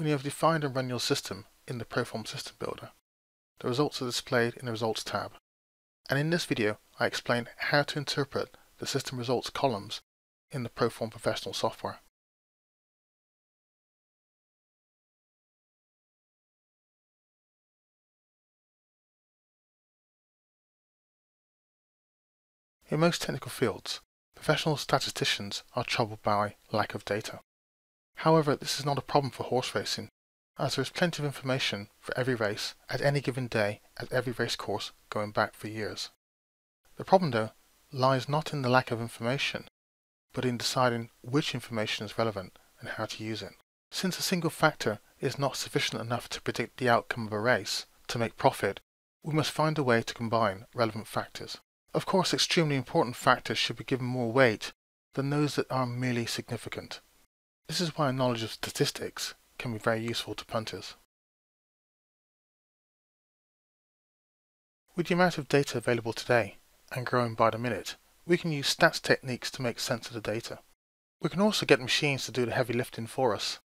When you have defined and run your system in the Proform System Builder, the results are displayed in the Results tab. And in this video, I explain how to interpret the system results columns in the Proform Professional software. In most technical fields, professional statisticians are troubled by lack of data. However, this is not a problem for horse racing, as there is plenty of information for every race at any given day at every race course going back for years. The problem, though, lies not in the lack of information, but in deciding which information is relevant and how to use it. Since a single factor is not sufficient enough to predict the outcome of a race to make profit, we must find a way to combine relevant factors. Of course, extremely important factors should be given more weight than those that are merely significant. This is why a knowledge of statistics can be very useful to punters. With the amount of data available today, and growing by the minute, we can use stats techniques to make sense of the data. We can also get machines to do the heavy lifting for us,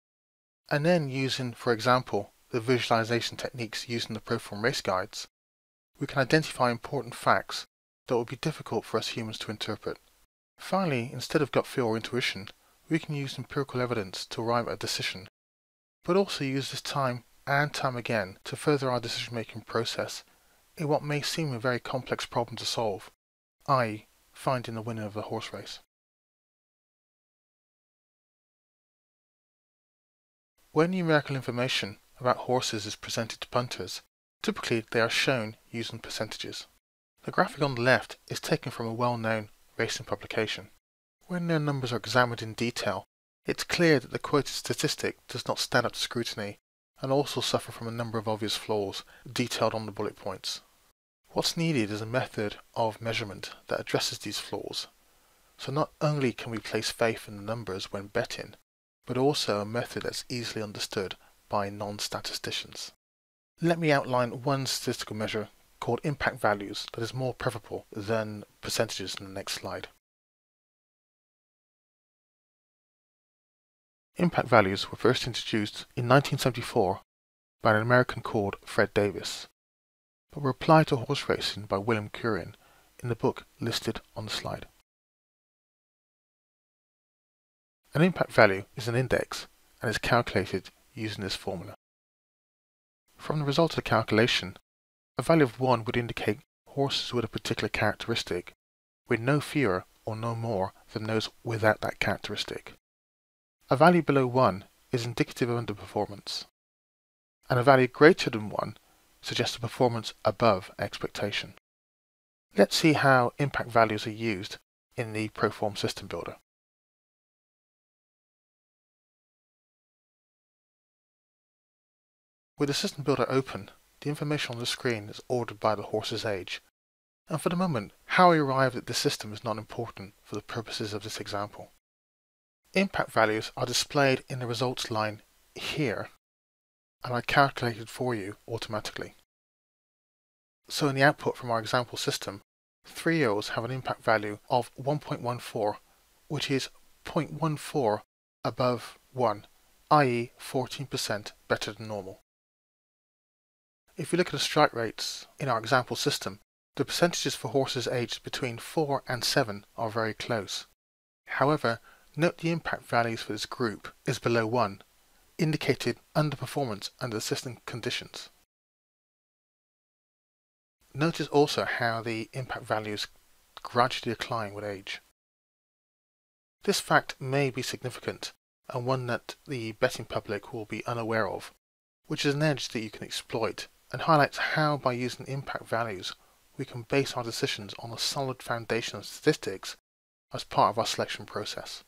and then using, for example, the visualization techniques used in the Proform race guides, we can identify important facts that would be difficult for us humans to interpret. Finally, instead of gut feel or intuition, we can use empirical evidence to arrive at a decision, but also use this time and time again to further our decision-making process in what may seem a very complex problem to solve, i.e. finding the winner of a horse race. When numerical information about horses is presented to punters, typically they are shown using percentages. The graphic on the left is taken from a well-known racing publication. When their numbers are examined in detail, it's clear that the quoted statistic does not stand up to scrutiny and also suffer from a number of obvious flaws detailed on the bullet points. What's needed is a method of measurement that addresses these flaws. So not only can we place faith in the numbers when betting, but also a method that's easily understood by non-statisticians. Let me outline one statistical measure called impact values that is more preferable than percentages in the next slide. Impact values were first introduced in 1974 by an American called Fred Davis, but were applied to horse racing by William Quirin in the book listed on the slide. An impact value is an index and is calculated using this formula. From the result of the calculation, a value of 1 would indicate horses with a particular characteristic, with no fewer or no more than those without that characteristic. A value below 1 is indicative of underperformance, and a value greater than 1 suggests a performance above expectation. Let's see how impact values are used in the Proform System Builder. With the System Builder open, the information on the screen is ordered by the horse's age. And for the moment, how we arrived at this system is not important for the purposes of this example. Impact values are displayed in the results line here and are calculated for you automatically. So in the output from our example system, 3 year-olds have an impact value of 1.14, which is 0.14 above 1, i.e. 14% better than normal. If we look at the strike rates in our example system, the percentages for horses aged between 4 and 7 are very close. However, note the impact values for this group is below 1, indicated underperformance under the system conditions. Notice also how the impact values gradually decline with age. This fact may be significant and one that the betting public will be unaware of, which is an edge that you can exploit and highlights how by using impact values we can base our decisions on a solid foundation of statistics as part of our selection process.